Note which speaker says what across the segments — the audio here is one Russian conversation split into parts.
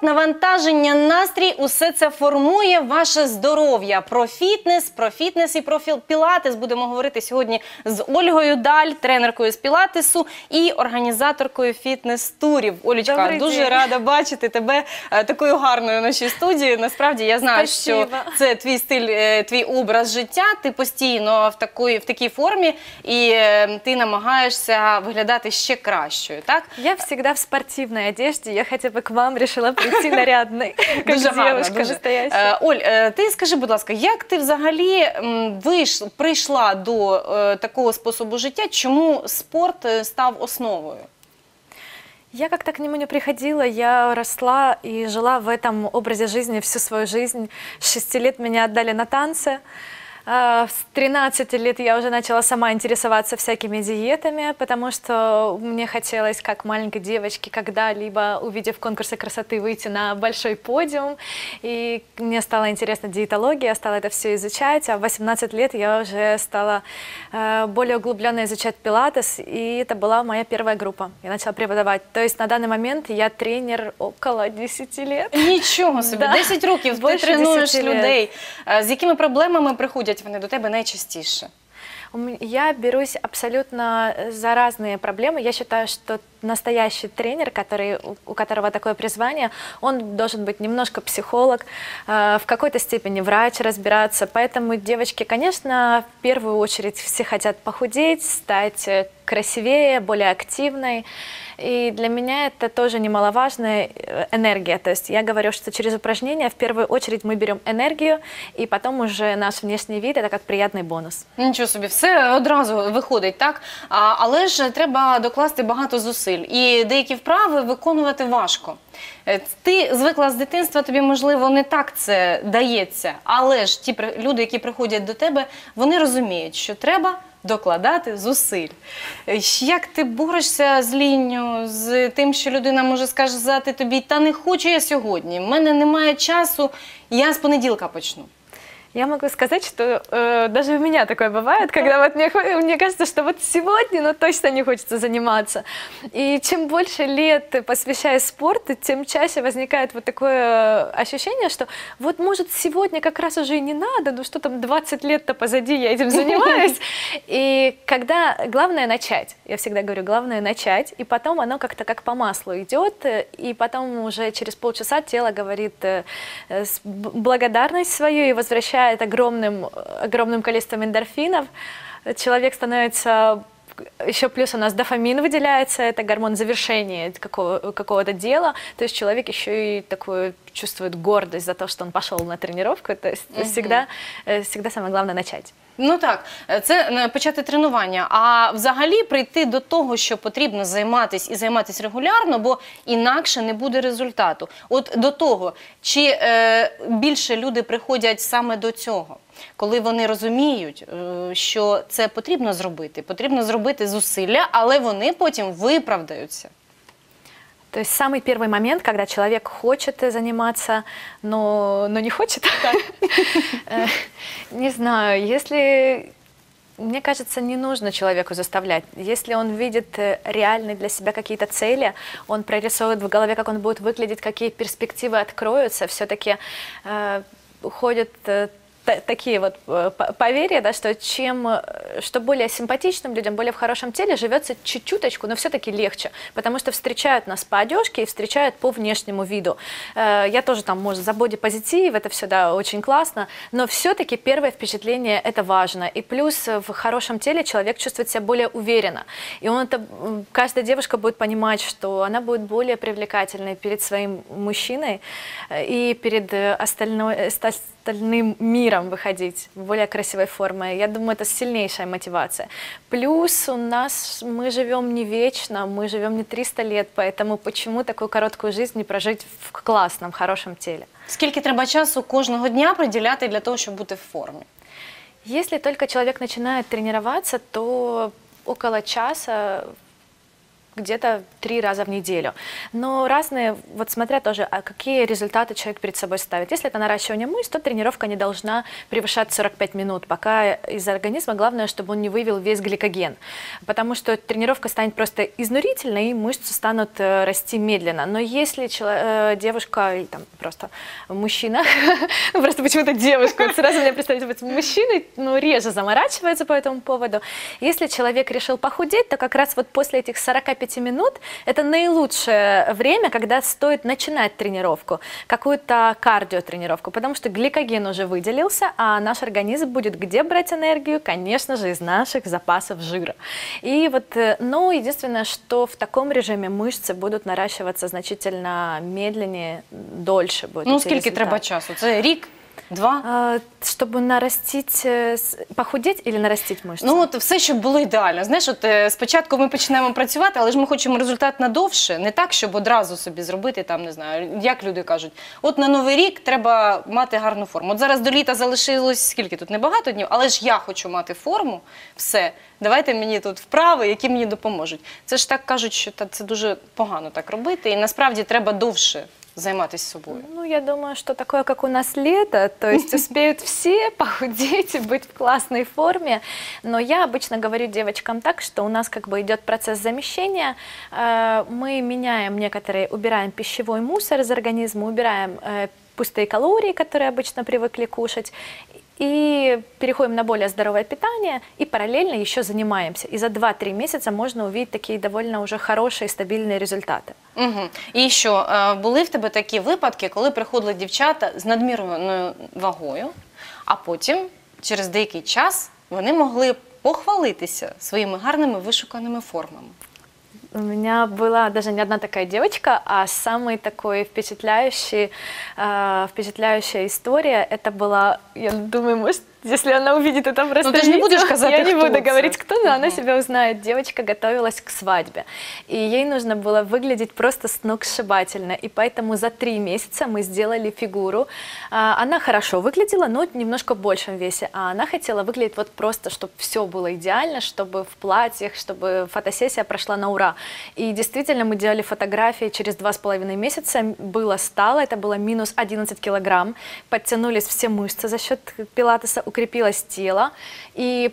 Speaker 1: спорт, навантаження, настрій усе це формує ваше здоров'я. Про фітнес, про фітнес і про пілатес будемо говорити сьогодні з Ольгою Даль, тренеркою з пілатесу і організаторкою фітнес-турів. Олічка,
Speaker 2: Добрий
Speaker 1: дуже
Speaker 2: день.
Speaker 1: рада бачити тебе е, такою гарною в нашій студії. Насправді я знаю, що це твій стиль, е, твій образ життя. Ти постійно в такої в такій формі, і е, ти намагаєшся виглядати ще кращою. Так
Speaker 2: Я всегда в спортивной одежде. Я хотя бы к вам решила прийти нарядной, как
Speaker 1: Дуже гарно,
Speaker 2: девушка
Speaker 1: дуже.
Speaker 2: настоящая.
Speaker 1: Е, Оль, е, ти скажи, будь ласка, як ти взагалі м, вийш, прийшла до е, такого способу життя? Чому спорт е, став основою?
Speaker 2: Я как-то к нему не приходила, я росла и жила в этом образе жизни всю свою жизнь. С 6 лет меня отдали на танцы. А, С 13 лет я уже начала сама интересоваться всякими диетами, потому что мне хотелось, как маленькой девочке, когда-либо, увидев конкурсы красоты, выйти на большой подиум. И мне стала интересна диетология, я стала это все изучать, а в 18 лет я уже стала э, более углубленно изучать пилатес, и это была моя первая группа. Я начала преподавать. То есть на данный момент я тренер около 10 лет.
Speaker 1: Нічого собі,
Speaker 2: Да.
Speaker 1: 10 років ти
Speaker 2: Більше
Speaker 1: тренуєш
Speaker 2: 10 лет.
Speaker 1: людей. Е, З якими проблемами приходять Вони до тебе найчастіше?
Speaker 2: Я берусь абсолютно э, за разные проблемы. Я считаю, что настоящий тренер, который, у- у которого такое призвание, он должен быть немножко психолог, э, в какой-то степени врач, разбираться. Поэтому девочки, конечно, в первую очередь все хотят похудеть, стать э, красивее, более активной. И для меня это тоже немаловажная э, энергия. То есть я говорю, что через упражнения в первую очередь мы берем энергию, и потом уже наш внешний вид это как приятный бонус.
Speaker 1: Нічого собі, все одразу виходить, так? А, але ж треба докласти багато зусиль. І деякі вправи виконувати важко. Е, Ти звикла з дитинства, тобі, можливо, не так це дається. Але ж ті при- люди, які приходять до тебе, вони розуміють, що треба докладати зусиль. Е, Як ти борешся з лінню, з тим, що людина може сказати тобі, та не хочу я сьогодні, в мене немає часу, я з понеділка почну.
Speaker 2: Я могу сказать, что э, даже у меня такое бывает, когда вот мне, мне кажется, что вот сегодня, ну точно не хочется заниматься. И чем больше лет ты посвящаешь спорту, тем чаще возникает вот такое э, ощущение, что вот может сегодня как раз уже и не надо, ну что там 20 лет-то позади, я этим занимаюсь. И когда главное начать, я всегда говорю, главное начать, и потом оно как-то как по маслу идет, и потом уже через полчаса тело говорит э, благодарность свою и возвращает огромным, огромным количеством эндорфинов. Человек становится еще плюс у нас дофамин выделяется, это гормон завершения какого, какого-то дела. То есть человек еще и такую чувствует гордость за то, что он пошел на тренировку. То есть всегда, э, всегда самое главное начать.
Speaker 1: Ну так, е, це е, почати тренування. А взагалі прийти до того, що потрібно займатися і займатися регулярно, бо інакше не буде результату. От до того, чи е, більше люди приходять саме до цього, коли вони розуміють, е, що це потрібно зробити, потрібно зробити зусилля, але вони потім виправдаються.
Speaker 2: То есть самый первый момент, когда человек хочет заниматься, но, но не хочет. Э, Не знаю, если мне кажется, не нужно человеку заставлять. Если он видит э, реальные для себя какие-то цели, он прорисовывает в голове, как он будет выглядеть, какие перспективы откроются, все-таки э, уходят э, такие вот э, по- поверья, да, что чем, э, что более симпатичным людям, более в хорошем теле живется чуть-чуточку, но все-таки легче, потому что встречают нас по одежке и встречают по внешнему виду. Э, Я тоже там, может, за бодипозитив, это все, да, очень классно, но все-таки первое впечатление это важно. И плюс в хорошем теле человек чувствует себя более уверенно. И он это, каждая девушка будет понимать, что она будет более привлекательной перед своим мужчиной и перед остальной, ста- остальным миром выходить в более красивой форме. Я думаю, это сильнейшая мотивация. Плюс у нас мы живем не вечно, мы живем не 300 лет, поэтому почему такую короткую жизнь не прожить в классном, хорошем теле?
Speaker 1: Скільки треба часу кожного дня приділяти для того, щоб бути в формі?
Speaker 2: Если только человек начинает тренироваться, то около часа где-то три раза в неделю. Но разные, вот смотря тоже, а какие результаты человек перед собой ставит. Если это наращивание мышц, то тренировка не должна превышать 45 минут, пока из организма главное, чтобы он не вывел весь гликоген. Потому что тренировка станет просто изнурительной, и мышцы станут э, расти медленно. Но если чело- э, девушка или там просто мужчина, просто почему-то девушка, сразу мне представляется, вот мужчины, ну, реже заморачиваются по этому поводу. Если человек решил похудеть, то как раз вот после этих 45 минут это наилучшее время, когда стоит начинать тренировку, какую-то кардиотренировку, потому что гликоген уже выделился, а наш организм будет где брать энергию? Конечно же, из наших запасов жира. И вот, э, ну, единственное, что в таком режиме мышцы будут наращиваться значительно медленнее, дольше будет.
Speaker 1: Ну, скільки
Speaker 2: результат.
Speaker 1: треба часу? Це рік, два?
Speaker 2: А, Чтобы нарастить, э, с- похудеть или нарастить мышцы?
Speaker 1: Ну от все, щоб було ідеально. Знаєш, от е, спочатку ми почнемо працювати, але ж ми хочемо результат надовше, не так, щоб одразу собі зробити там, не знаю, як люди кажуть. От на новий рік треба мати гарну форму. От зараз до літа залишилось скільки тут небагато днів, але ж я хочу мати форму. Все, давайте мені тут вправи, які мені допоможуть. Це ж так кажуть, що та- це дуже погано так робити, і насправді треба довше займатися собою.
Speaker 2: Ну, я думаю, что такое, как у нас лето, то есть успеют все похудеть и быть в классной форме. Но я обычно говорю девочкам так, что у нас как бы идет процесс замещения. Э, Мы меняем некоторые, убираем пищевой мусор из организма, убираем э, пустые калории, которые обычно привыкли кушать, и переходим на более здоровое питание, и параллельно еще занимаемся. И за 2-3 месяца можно увидеть такие довольно уже хорошие, стабильные результаты.
Speaker 1: Угу. І що е, були в тебе такі випадки, коли приходили дівчата з надмірною вагою, а потім, через деякий час, вони могли похвалитися своїми гарними вишуканими формами.
Speaker 2: У меня была даже не одна такая девочка, а самый такой впечатляющий, э, впечатляющая история. Это была, я думаю, может, если она увидит это просто
Speaker 1: Ну, ты же не будешь сказать,
Speaker 2: я не
Speaker 1: кто
Speaker 2: буду говорить, кто, но она
Speaker 1: Мгм.
Speaker 2: себя узнает. Девочка готовилась к свадьбе, и ей нужно было выглядеть просто сногсшибательно, и поэтому за три месяца мы сделали фигуру. А, Она хорошо выглядела, но немножко в большем весе, а она хотела выглядеть вот просто, чтобы все было идеально, чтобы в платьях, чтобы фотосессия прошла на ура. И действительно мы делали фотографии через два с половиной месяца, было стало, это было минус 11 килограмм, подтянулись все мышцы за счет пилатеса, укрепилось тело, и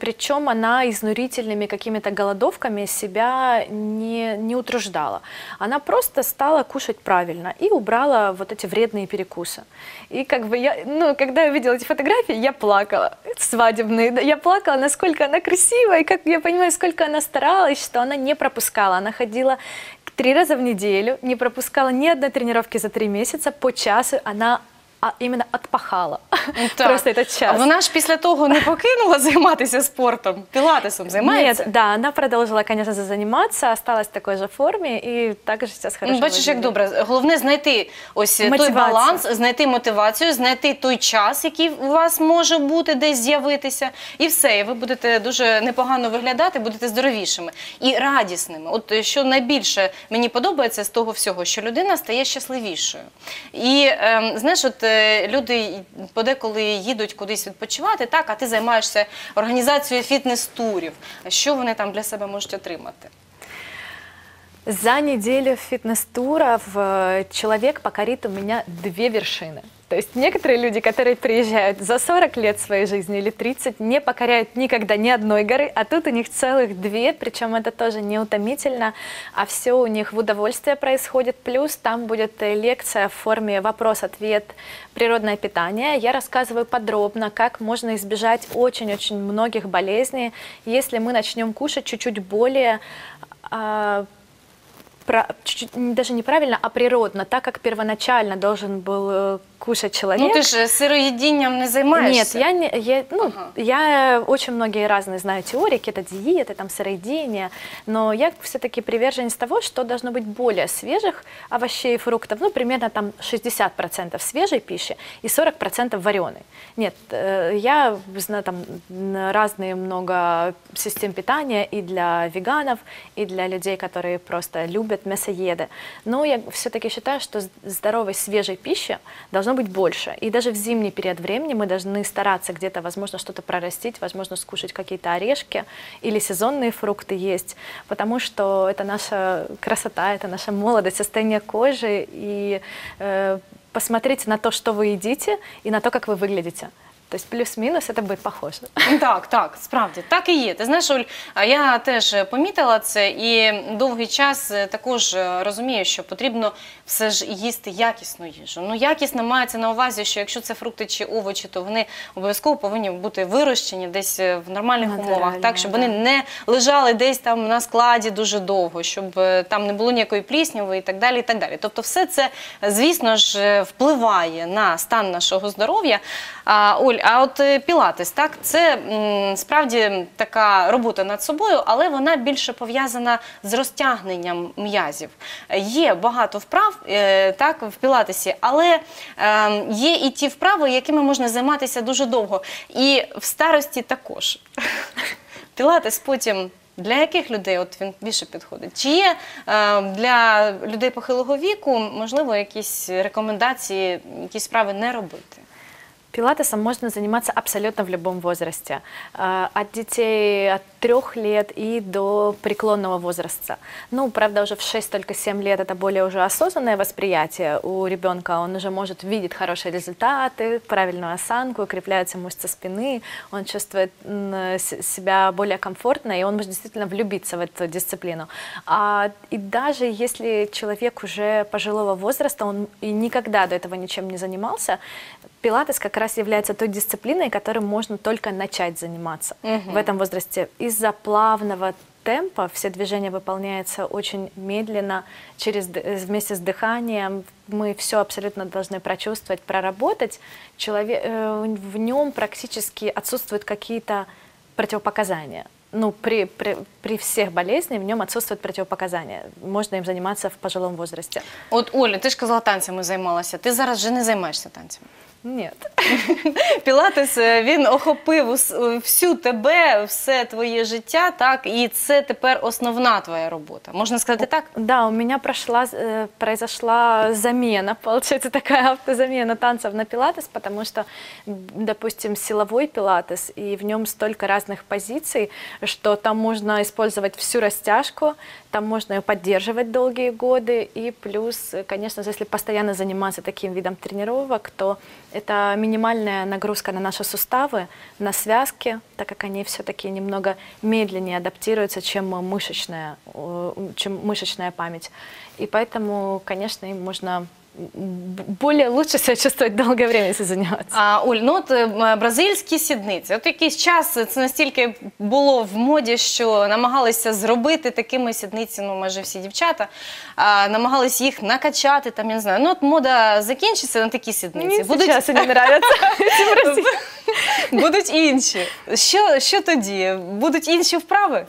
Speaker 2: причем она изнурительными какими-то голодовками себя не, не утруждала. Она просто стала кушать правильно и убрала вот эти вредные перекусы. И как бы я, ну, когда я видела эти фотографии, я плакала, свадебные, я плакала, насколько она красивая, и как я понимаю, сколько она старалась, что она не пропускала, она ходила три раза в неделю, не пропускала ни одной тренировки за три месяца, по часу она а именно отпахала.
Speaker 1: Так.
Speaker 2: Просто этот
Speaker 1: А вона ж після того не покинула займатися спортом, пілатесом займається.
Speaker 2: Нет, да, она продолжила, конечно заниматься, осталась в такой же форме и также сейчас хорошо
Speaker 1: Ну, бачиш, як добре. Головне знайти ось той
Speaker 2: Мотивацію.
Speaker 1: баланс, знайти мотивацію, знайти той час, який у вас може бути десь з'явитися, і все. І ви будете дуже непогано виглядати, будете здоровішими і радісними. От е, що найбільше мені подобається з того всього, що людина стає щасливішою. І ем, знаєш, от е, люди подеколи їдуть кудись відпочивати, так, а ти займаєшся організацією фітнес-турів. Що вони там для себе можуть отримати?
Speaker 2: За неделю фитнес-туров э, человек покорит у меня две вершины. То есть некоторые люди, которые приезжают за 40 лет своей жизни или 30, не покоряют никогда ни одной горы, а тут у них целых две, причем это тоже не утомительно, а все у них в удовольствие происходит. Плюс там будет э, лекция в форме вопрос-ответ, природное питание. Я рассказываю подробно, как можно избежать очень-очень многих болезней, если мы начнем кушать чуть-чуть более а, про- чуть-чуть, м, даже неправильно, а природно, так как первоначально должен был э, кушать человек.
Speaker 1: Ну ти ж сироїдінням не займаєшся.
Speaker 2: Нет, я не, я, ну,
Speaker 1: Ага.
Speaker 2: я очень многие разные знаю теории, какие-то диеты, там сыроедение, но я все-таки приверженец того, что должно быть более свежих овощей и фруктов, ну, примерно там 60% свежей пищи и 40% вареной. Нет, э, я знаю там м, разные много систем питания и для веганов, и для людей, которые просто любят мясоеды. Но я все-таки считаю, что здоровой свежей пищи должно быть больше. И даже в зимний период времени мы должны стараться где-то, возможно, что-то прорастить, возможно, скушать какие-то орешки или сезонные фрукты есть, потому что это наша красота, это наша молодость, состояние кожи, и э, посмотрите на то, что вы едите, и на то, как вы выглядите. То есть плюс-мінус це буде похоже.
Speaker 1: Так, так, справді так і є. Ти знаєш, Оль, я теж помітила це і довгий час е, також е, розумію, що потрібно все ж їсти якісну їжу. Ну, якісно мається на увазі, що якщо це фрукти чи овочі, то вони обов'язково повинні бути вирощені десь е, в нормальних умовах, так щоб вони не лежали десь там на складі дуже довго, щоб там не було ніякої плісняви і так далі. І так далі. Тобто, все це, звісно ж, впливає на стан нашого здоров'я. Оль, а от е, пілатес, так, це справді така робота над собою, але вона більше пов'язана з розтягненням м'язів. Є багато вправ е, так, в пілатесі, але е, є і ті вправи, якими можна займатися дуже довго. І в старості також. Пілатес потім. Для яких людей от він більше підходить? Чи є е, для людей похилого віку, можливо, якісь рекомендації, якісь справи не робити?
Speaker 2: Пилатесом можно заниматься абсолютно в любом возрасте. Э, От детей от трех лет и до преклонного возраста. Ну, правда, уже в 6, только 7 лет это более уже осознанное восприятие у ребенка. Он уже может видеть хорошие результаты, правильную осанку, укрепляются мышцы спины, он чувствует себя более комфортно, и он может действительно влюбиться в эту дисциплину. А, и даже если человек уже пожилого возраста, он и никогда до этого ничем не занимался, Пилатес как раз является той дисциплиной, которой можно только начать заниматься
Speaker 1: Мгм.
Speaker 2: в этом возрасте. Из-за плавного темпа все движения выполняются очень медленно, через, д- вместе с дыханием. Мы все абсолютно должны прочувствовать, проработать. Человек, э, в нем практически отсутствуют какие-то противопоказания. Ну, при, при, при всех болезнях в нем отсутствуют противопоказания. Можно им заниматься в пожилом возрасте.
Speaker 1: От Оля, ти ж казала, танцями займалася. Ти зараз вже не займаєшся танцями.
Speaker 2: Нет.
Speaker 1: Пілатес е, він охопив ус- всю тебе, все твоє життя, так і це тепер основна твоя робота. Можна сказати так?
Speaker 2: Да, у меня прошла, э, произошла замена, получается такая автозамена танцев на пилатес, потому что, м, допустим, силовой пилатес, и в нем столько разных позиций, что там можно использовать всю растяжку, там можно ее поддерживать долгие годы, и плюс, конечно, же, если постоянно заниматься таким видом тренировок, то это минимальная нагрузка на наши суставы, на связки, так как они все-таки немного медленнее адаптируются, чем мышечная, э, чем мышечная память. И поэтому, конечно, им можно более лучше себя чувствовать долгое время, если заниматься.
Speaker 1: А Оль, ну от м, бразильські сідниці. От якийсь час це настільки було в моді, що намагалися зробити такими сідниці, ну майже всі дівчата, а, намагались їх накачати. Там я не знаю. Ну от мода закінчиться на такі сідниці.
Speaker 2: Мне сейчас они нравятся.
Speaker 1: будуть інші. Що, що тоді? Будуть інші вправи?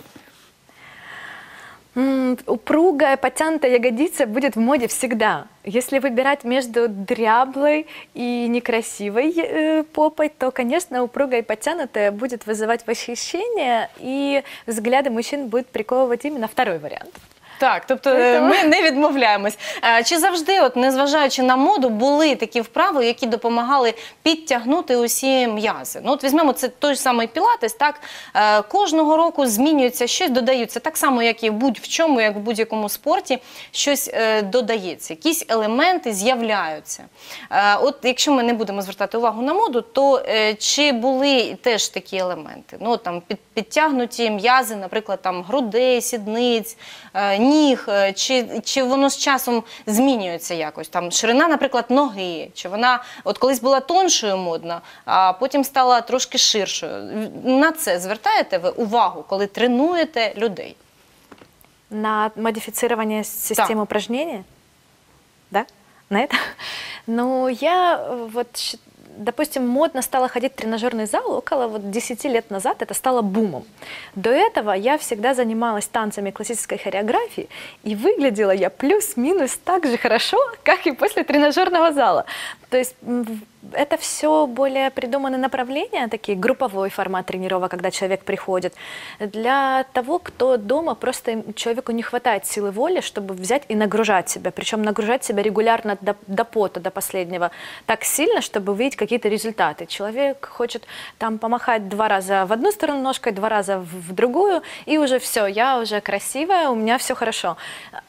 Speaker 2: Упругая, потянутая ягодица будет в моде всегда. Если выбирать между дряблой и некрасивой э, попой, то, конечно, упругая и потянутая будет вызывать восхищение, и взгляды мужчин будет приковывать именно второй вариант.
Speaker 1: Так, тобто е, ми не відмовляємось. Е, Чи завжди, от незважаючи на моду, були такі вправи, які допомагали підтягнути усі м'язи? Ну, от візьмемо це той ж самий пілатес. Так Е, кожного року змінюється щось, додаються так само, як і в будь-в чому, як в будь-якому спорті, щось е, додається, якісь елементи з'являються. Е, От якщо ми не будемо звертати увагу на моду, то е, чи були теж такі елементи? Ну от там під, підтягнуті м'язи, наприклад, там грудей, сідниць, е, ніг, е, чи, чи воно з часом змінюється якось? Там ширина, наприклад, ноги, чи вона от колись була тоншою модна, а потім стала трошки ширшою. На це звертаєте ви увагу, коли тренуєте людей?
Speaker 2: На модифицирование системы упражнений? Да? На это? Ну, я э, вот, щ- допустим, модно стало ходить в тренажерный зал около вот 10 лет назад, это стало бумом. До этого я всегда занималась танцами классической хореографии, и выглядела я плюс-минус так же хорошо, как и после тренажерного зала. То есть это все более придуманные направления, такие групповой формат тренировок, когда человек приходит. Для того, кто дома, просто человеку не хватает силы воли, чтобы взять и нагружать себя. Причем нагружать себя регулярно до, до пота, до последнего, так сильно, чтобы увидеть какие-то результаты. Человек хочет там помахать два раза в одну сторону ножкой, два раза в, другую, и уже все, я уже красивая, у меня все хорошо.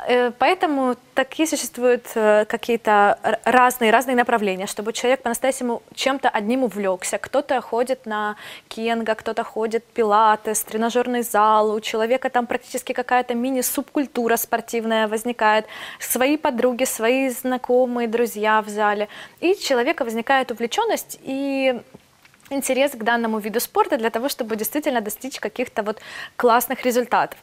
Speaker 2: Э, Поэтому такие существуют э, какие-то разные, разные направления, чтобы человек по-настоящему чем-то одним увлекся. Кто-то ходит на кенга, кто-то ходит пилатес, тренажерный зал, у человека там практически какая-то мини-субкультура спортивная возникает, свои подруги, свои знакомые, друзья в зале. И у человека возникает увлеченность и интерес к данному виду спорта для того, чтобы действительно достичь каких-то вот классных результатов.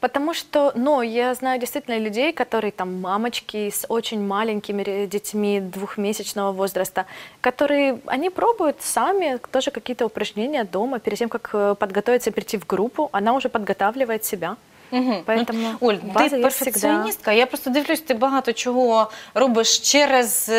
Speaker 2: Потому что, ну, я знаю действительно людей, которые там мамочки с очень маленькими детьми двухмесячного возраста, которые, они пробуют сами тоже какие-то упражнения дома, перед тем, как э, подготовиться и прийти в группу, она уже подготавливает себя.
Speaker 1: Угу.
Speaker 2: Поэтому
Speaker 1: Оль,
Speaker 2: база
Speaker 1: ти
Speaker 2: есть всегда.
Speaker 1: перфекціоністка. Я просто дивлюсь, ти багато чого робиш через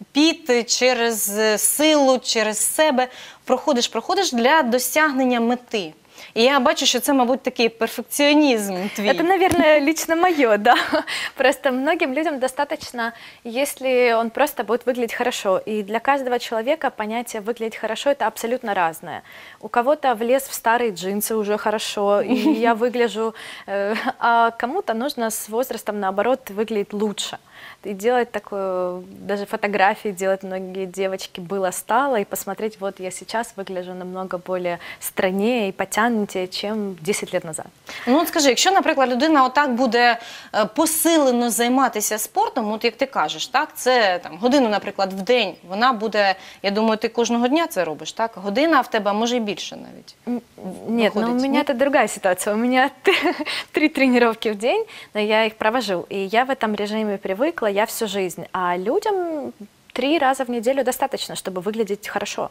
Speaker 1: е, піт, через силу, через себе. Проходиш, проходиш для досягнення мети І я бачу, що це, мабуть, такий перфекціонізм твій.
Speaker 2: Это, наверное, лично мое, да. Просто многим людям достаточно, если он просто будет выглядеть хорошо. И для каждого человека понятие выглядеть хорошо это абсолютно разное. У кого-то влез в старые джинсы уже хорошо, и я выгляжу, э, а кому-то нужно с возрастом, наоборот, выглядеть лучше. И делать такую, даже фотографии делать многие девочки было-стало, и посмотреть, вот я сейчас выгляжу намного более стройнее и потянутее, чем 10 лет назад.
Speaker 1: Ну от скажи, якщо, наприклад, людина отак буде е, посилено займатися спортом, от як ти кажеш, так це там годину, наприклад, в день. Вона буде, я думаю, ти кожного дня це робиш, так? Година а в тебе, а може і більше навіть.
Speaker 2: М, Нет, но у
Speaker 1: выходите,
Speaker 2: меня
Speaker 1: нет?
Speaker 2: это другая ситуация. У меня три тренировки в день, но я их провожу. И я в этом режиме привыкла, я всю жизнь. А людям три раза в неделю достаточно, чтобы выглядеть хорошо.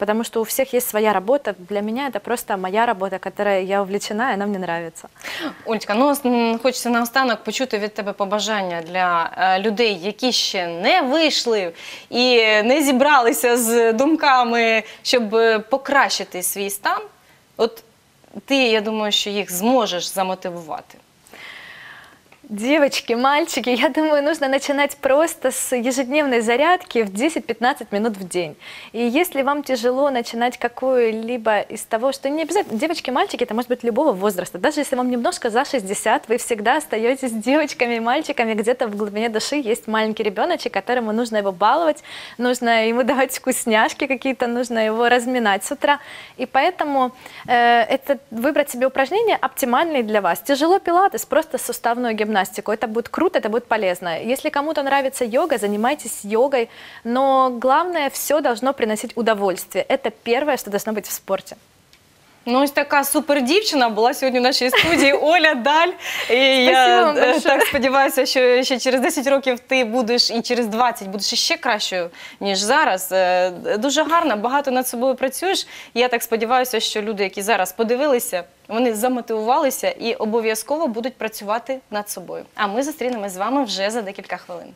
Speaker 2: Потому что у всех есть своя работа. Для меня это просто моя работа, которой я увлечена, и она мне нравится.
Speaker 1: Олька, ну хочеться наостанок почути від тебе побажання для е, людей, які ще не вийшли і не зібралися з думками, щоб е, покращити свій стан. От ти, я думаю, що їх зможеш замотивувати.
Speaker 2: Девочки, мальчики, я думаю, нужно начинать просто с ежедневной зарядки в 10-15 минут в день. И если вам тяжело начинать какую-либо из того, что не обязательно, девочки, мальчики, это может быть любого возраста. Даже если вам немножко за 60, вы всегда остаетесь девочками и мальчиками, где-то в глубине души есть маленький ребеночек, которому нужно его баловать, нужно ему давать вкусняшки какие-то, нужно его разминать с утра. И поэтому э, это выбрать себе упражнения оптимальные для вас. Тяжело пилатес, просто суставную гимнастику. Это будет круто, это будет полезно. Если кому-то нравится йога, занимайтесь йогой. Но главное, все должно приносить удовольствие. Это первое, что должно быть в спорте.
Speaker 1: Ну, ось така супер дівчина була сьогодні в нашій студії Оля Даль. І я е, так сподіваюся, що ще через 10 років ти будеш і через 20 будеш ще кращою, ніж зараз. Е, Дуже гарно, багато над собою працюєш. І Я так сподіваюся, що люди, які зараз подивилися, вони замотивувалися і обов'язково будуть працювати над собою. А ми зустрінемось з вами вже за декілька хвилин.